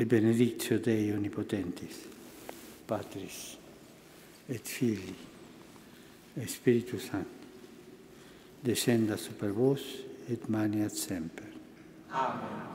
e benedictio Dei Onnipotentis, Patris et Fili e Spiritus Sancti, descenda super vos et maniat semper. Amen.